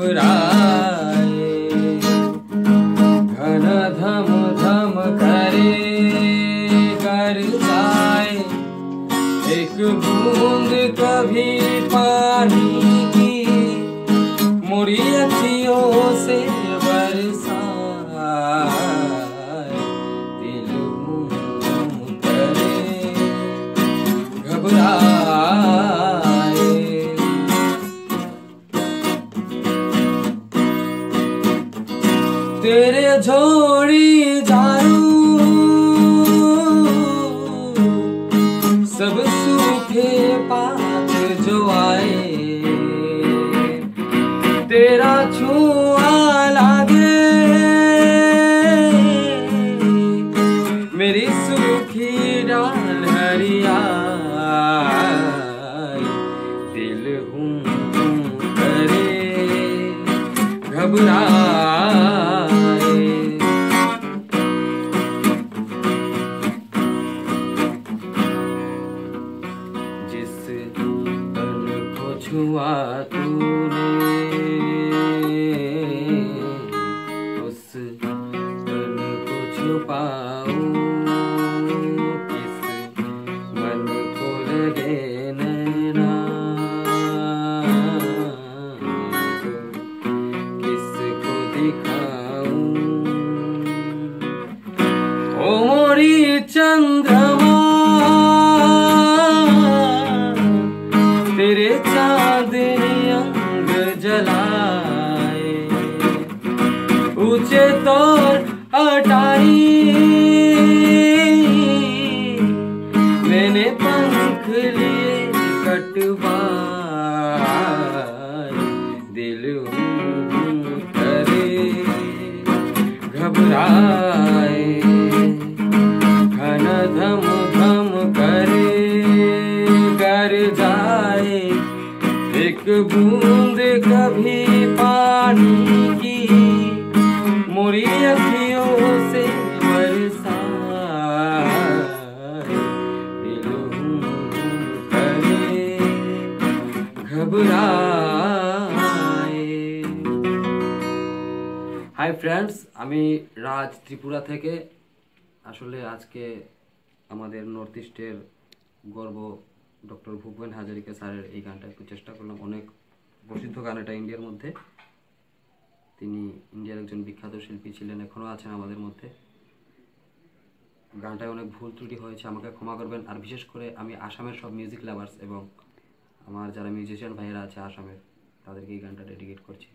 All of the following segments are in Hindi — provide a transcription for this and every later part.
मुस्कुराए घन धम धम करे कर जाए। एक बूंद कभी पानी तेरे झोड़ी झाड़ू सब सूखे पात जो आए, तेरा छुआ लागे। मेरी सूखी डाल हरिया दिल हूँ करे घबराए छुआ तूने। उस पल को छुपाऊं। किस मन को लगे नैना। किसको दिखाऊँ। ऊँचे तौर हटाई। मैंने पंख लिए कटवा दिल करे घबराए घन धम धम करे कर जाए। एक बूंद कभी पानी की मोरी अखियों से बरसाए दिल हूँ करे ঘবরায় হাই ফ্রেন্ডস আমি রাজ ত্রিপুরা থেকে আসলে আজকে আমাদের নর্থ ইস্টের গর্ব ডক্টর ভূপেন হাজারিকা স্যারের এই গানটা একটু চেষ্টা করলাম অনেক প্রসিদ্ধ গান এটা ইন্ডিয়ার মধ্যে তিনি ইন্ডিয়ার একজন বিখ্যাত শিল্পী ছিলেন এখনও আছেন আমাদের মধ্যে। গানটায় অনেক ভুল ত্রুটি হয়েছে আমাকে ক্ষমা করবেন। আর বিশেষ করে আমি আসামের সব মিউজিক লাভার্স এবং আমার যারা মিউজিশিয়ান ভাইয়েরা আছে আসামের তাদেরকে এই গানটা ডেডিকেট করছি।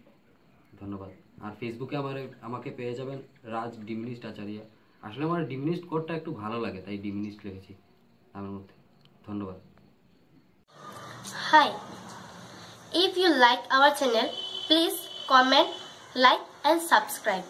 ধন্যবাদ। আর ফেসবুকে আমার আমাকে পেয়ে যাবেন রাজ ডিমিনিস্ট আচারিয়া। আসলে আমার ডিমিনিস্ট কোডটা একটু ভালো লাগে তাই ডিমিনিস্ট লিখেছি নামের মধ্যে। ধন্যবাদ। Hi. If you like our channel, please comment, like and subscribe.